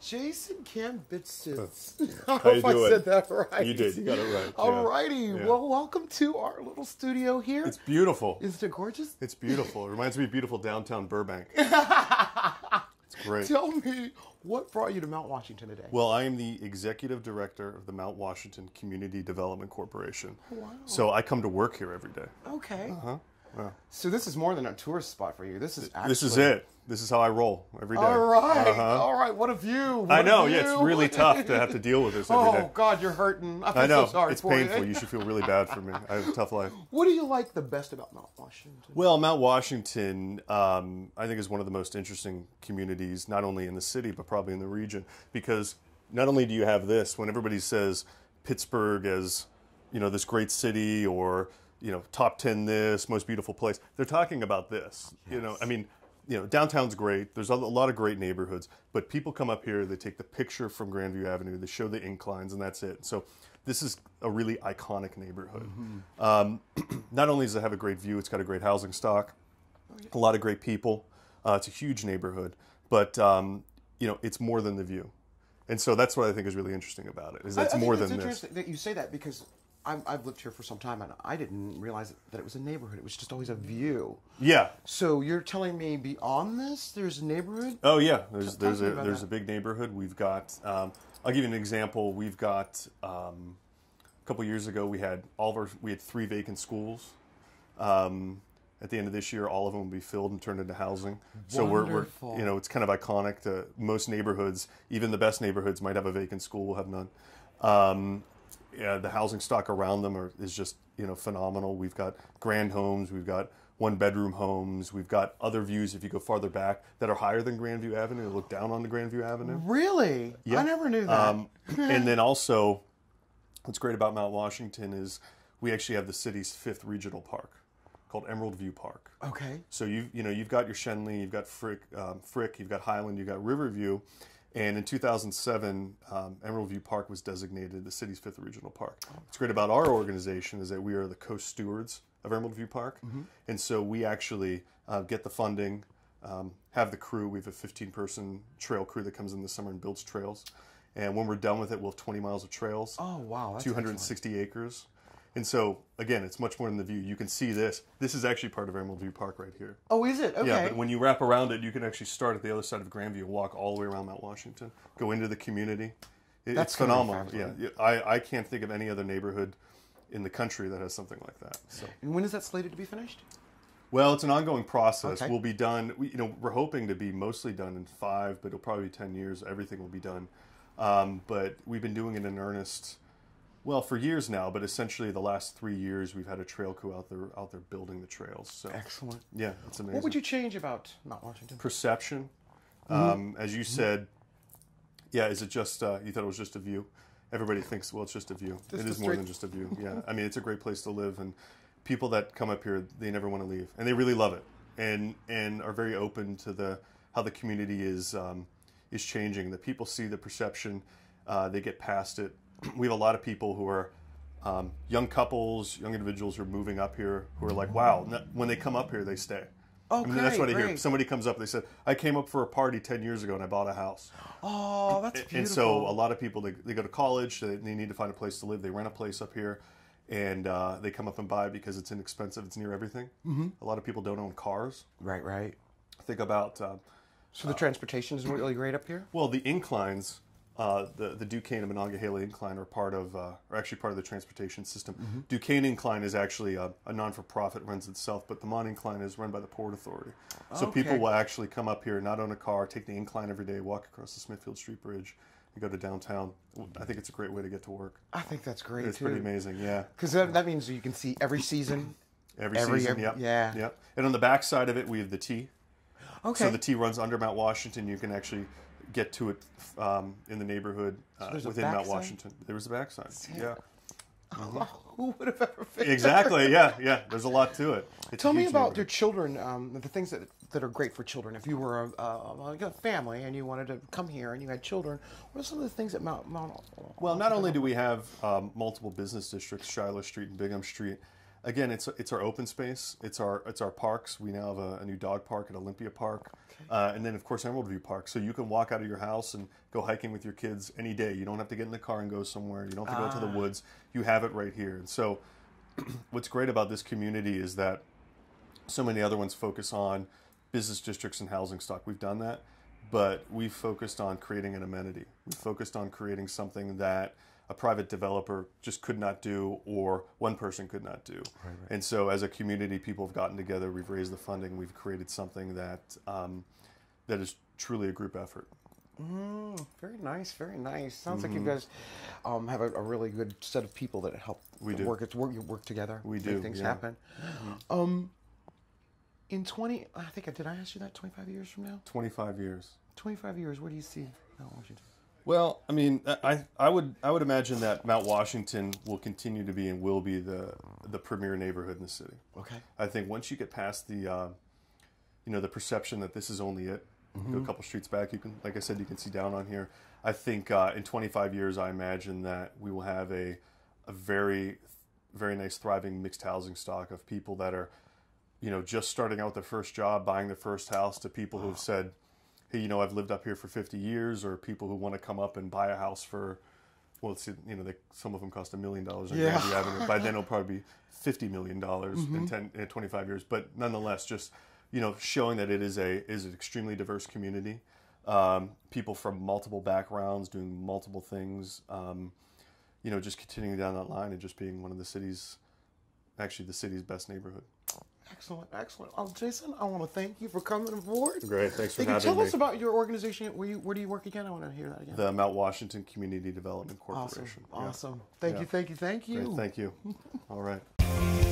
Jason Kambitsis. How I hope I said that right. You did. You got it right. Alrighty. Yeah. Well, welcome to our little studio here. It's beautiful. Isn't it gorgeous? It's beautiful. It reminds me of beautiful downtown Burbank. It's great. Tell me what brought you to Mount Washington today. Well, I am the executive director of the Mount Washington Community Development Corporation. Wow. So I come to work here every day. Okay. Uh-huh. Yeah. So this is more than a tourist spot for you. This is actually. This is it. This is how I roll every day. All right. Uh-huh. All right. What a view. What I know. Yeah, it's really tough to have to deal with this every day. Oh God, you're hurting. I feel I know. so sorry it's painful. you. You should feel really bad for me. I have a tough life. What do you like the best about Mount Washington? Well, Mount Washington, um, I think, is one of the most interesting communities, not only in the city, but probably in the region. Because not only do you have this, when everybody says Pittsburgh as, you know, this great city or, you know, top 10 this, most beautiful place, they're talking about this. You know, I mean, you know, downtown's great. There's a lot of great neighborhoods, but people come up here, they take the picture from Grandview Avenue, they show the inclines, and that's it. So this is a really iconic neighborhood. Um, not only does it have a great view, it's got a great housing stock, a lot of great people. Uh, it's a huge neighborhood, but um, you know, it's more than the view, and so that's what I think is really interesting about it. Is that I- it's I think more it's than this. interesting that you say that because I'm, I've lived here for some time and I didn't realize that it was a neighborhood. It was just always a view. Yeah. So you're telling me beyond this, there's a neighborhood? Oh yeah. There's there's a there's that. a big neighborhood. We've got. Um, I'll give you an example. We've got um, a couple years ago. We had all of our we had three vacant schools. Um, at the end of this year, all of them will be filled and turned into housing. So we're, we're you know it's kind of iconic. To most neighborhoods, even the best neighborhoods, might have a vacant school. We'll have none. Um, yeah, the housing stock around them are, is just you know phenomenal. We've got grand homes, we've got one bedroom homes, we've got other views if you go farther back that are higher than Grandview Avenue. They look down on the Grandview Avenue. Really? Yeah. I never knew that. Um, and then also, what's great about Mount Washington is we actually have the city's fifth regional park called Emerald View Park. okay. So you you know you've got your Schenley, you've got Frick, um, Frick, you've got Highland, you've got Riverview, and in 2007, um, Emerald View Park was designated the city's fifth regional park. What's great about our organization is that we are the co-stewards of Emerald View Park, and so we actually uh, get the funding, um, have the crew. We have a 15-person trail crew that comes in the summer and builds trails, and when we're done with it, we'll have 20 miles of trails. Oh, wow. That's excellent. 260 acres. And so, again, it's much more than the view. You can see this. This is actually part of Emerald View Park right here. Oh, is it? Okay. Yeah, but when you wrap around it, you can actually start at the other side of Grandview and walk all the way around Mount Washington, go into the community. It- That's it's phenomenal. Yeah, fabulous. yeah, I, I can't think of any other neighborhood in the country that has something like that. So, and when is that slated to be finished? well, it's an ongoing process. Okay. We'll be done. We, you know, we're hoping to be mostly done in five, but it'll probably be ten years. Everything will be done. Um, but we've been doing it in earnest. Well, for years now, but essentially the last three years, we've had a trail crew out there out there building the trails. So Excellent. yeah, it's amazing. What would you change about Mount Washington? perception? Mm-hmm. Um, as you said, yeah, is it just uh, you thought it was just a view? Everybody thinks, well, it's just a view. Just it a more than just a view. Yeah, I mean, it's a great place to live, and people that come up here, they never want to leave, and they really love it, and and are very open to the how the community is um, is changing. The people see the perception, uh, they get past it. We have a lot of people who are um, young couples, young individuals who are moving up here who are like, wow, when they come up here, they stay. Oh, I mean, that's what I hear. Somebody comes up, they said, I came up for a party 10 years ago and I bought a house. Oh, that's beautiful. And so a lot of people, they, they go to college, they, they need to find a place to live, they rent a place up here, and uh, they come up and buy because it's inexpensive, it's near everything. Mm-hmm. A lot of people don't own cars. Right, right. Think about, uh, So the transportation is really great up here? well, the inclines, uh, the, the Duquesne and Monongahela incline are part of, uh, are actually part of the transportation system. Mm-hmm. Duquesne incline is actually a, a non-for-profit, runs itself, but the Mon incline is run by the Port Authority. So Okay. people will actually come up here, not own a car, take the incline every day, walk across the Smithfield Street Bridge, and go to downtown. I think it's a great way to get to work. I think that's great It's too. pretty amazing, yeah. Because that, that means you can see every season. Every, Every- season, every- yep. yeah. Yep. And on the back side of it, we have the T. Okay. So the T runs under Mount Washington. You can actually get to it um, in the neighborhood uh, a within Mount? Washington. There was a backside. Yeah. Who would have ever figured Exactly. Yeah. Yeah. There's a lot to it. It's Tell me about your children, um, the things that, that are great for children. If you were a, a, a family and you wanted to come here and you had children, what are some of the things that Mount, Mount Well, not only do we have um, multiple business districts, Shiloh Street and Bingham Street, again, it's it's our open space. It's our it's our parks. We now have a, a new dog park at Olympia Park, uh, and then of course Emerald View Park. So you can walk out of your house and go hiking with your kids any day. You don't have to get in the car and go somewhere. You don't have to go to the woods. You have it right here. And so, what's great about this community is that so many other ones focus on business districts and housing stock. We've done that, but we've focused on creating an amenity. We focused on creating something that a private developer just could not do or one person could not do. And so, as a community, people have gotten together. We've raised the funding. We've created something that um, that is truly a group effort. Mm, very nice, very nice. Sounds like you Mm-hmm. guys um, have a, a really good set of people that help We do. work. It's work. You work together. We make do, things yeah. happen. Um, in twenty, I think I did. I ask you that twenty five years from now. 25 years. Twenty five years. Where do you see Mount Washington? Well, I mean, I, I would I would imagine that Mount Washington will continue to be and will be the the premier neighborhood in the city. Okay. I think once you get past the, uh, you know, the perception that this is only it. Mm-hmm. Go a couple streets back, you can, like I said, you can see down on here. I think uh, in 25 years, I imagine that we will have a, a very, very nice, thriving mixed housing stock of people that are, you know, just starting out their first job, buying their first house, to people who've said, hey, you know, I've lived up here for 50 years, or people who want to come up and buy a house for, well, it's, you know, they, some of them cost a million dollars on Yeah. Avenue. By then, it'll probably be 50 million dollars in 10, in 25 years. But nonetheless, just you know, showing that it is a is an extremely diverse community. Um, people from multiple backgrounds doing multiple things. Um, you know, just continuing down that line and just being one of the city's, actually the city's best neighborhood. Excellent, excellent. Oh, Jason, I want to thank you for coming aboard. Great, thanks for you. having Tell me. us about your organization. Where you where do you work again? I want to hear that again. the Mount Washington Community Development awesome, Corporation. Yeah. awesome. Thank Yeah. you, thank you, thank you. Great, thank you. All right.